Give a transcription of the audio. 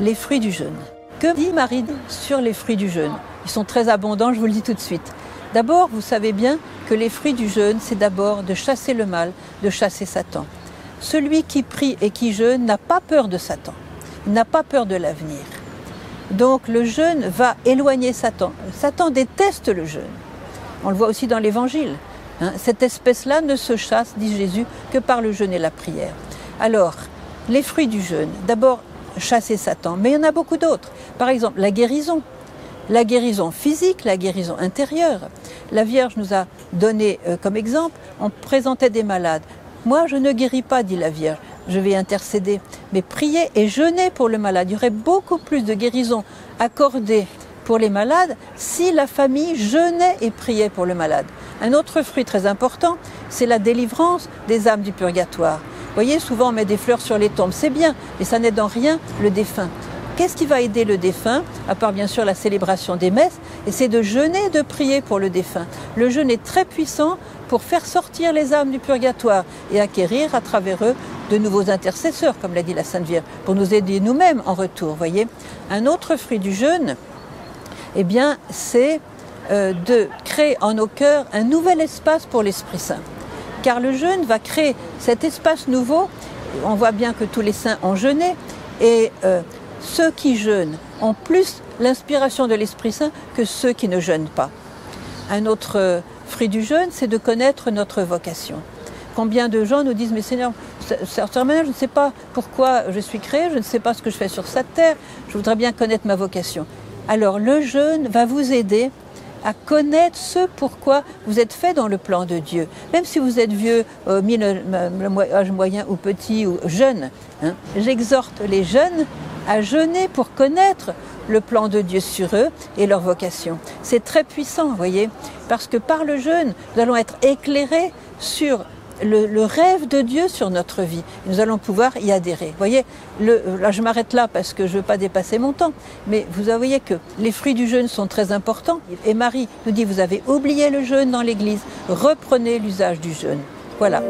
les fruits du jeûne. Que dit Marie sur les fruits du jeûne? Ils sont très abondants, je vous le dis tout de suite. D'abord, vous savez bien que les fruits du jeûne, c'est d'abord de chasser le mal, de chasser Satan. Celui qui prie et qui jeûne n'a pas peur de Satan, n'a pas peur de l'avenir. Donc le jeûne va éloigner Satan. Satan déteste le jeûne. On le voit aussi dans l'Évangile. Hein. Cette espèce-là ne se chasse, dit Jésus, que par le jeûne et la prière. Alors, les fruits du jeûne, d'abord chasser Satan, mais il y en a beaucoup d'autres. Par exemple, la guérison. La guérison physique, la guérison intérieure. La Vierge nous a donné euh, comme exemple, on présentait des malades. Moi, je ne guéris pas, dit la Vierge, je vais intercéder. Mais prier et jeûner pour le malade. Il y aurait beaucoup plus de guérison accordée pour les malades si la famille jeûnait et priait pour le malade. Un autre fruit très important, c'est la délivrance des âmes du purgatoire. Vous voyez, souvent on met des fleurs sur les tombes, c'est bien, mais ça n'aide en rien le défunt. Qu'est-ce qui va aider le défunt, à part bien sûr la célébration des messes Et c'est de jeûner de prier pour le défunt. Le jeûne est très puissant pour faire sortir les âmes du purgatoire et acquérir à travers eux de nouveaux intercesseurs, comme l'a dit la Sainte Vierge, pour nous aider nous-mêmes en retour. Voyez, un autre fruit du jeûne, eh bien, c'est euh, de créer en nos cœurs un nouvel espace pour l'Esprit Saint. Car le jeûne va créer cet espace nouveau. On voit bien que tous les saints ont jeûné et euh, ceux qui jeûnent ont plus l'inspiration de l'Esprit Saint que ceux qui ne jeûnent pas. Un autre fruit du jeûne, c'est de connaître notre vocation. Combien de gens nous disent, mais Seigneur, certainement, je ne sais pas pourquoi je suis créé, je ne sais pas ce que je fais sur cette terre, je voudrais bien connaître ma vocation. Alors le jeûne va vous aider à connaître ce pourquoi vous êtes fait dans le plan de Dieu. Même si vous êtes vieux, euh, âge moyen ou petit ou jeune, hein, j'exhorte les jeunes à jeûner pour connaître le plan de Dieu sur eux et leur vocation. C'est très puissant, vous voyez, parce que par le jeûne, nous allons être éclairés sur le, rêve de Dieu sur notre vie. Nous allons pouvoir y adhérer. Vous voyez, là je m'arrête là parce que je ne veux pas dépasser mon temps, mais vous voyez que les fruits du jeûne sont très importants. Et Marie nous dit, vous avez oublié le jeûne dans l'Église, reprenez l'usage du jeûne. Voilà.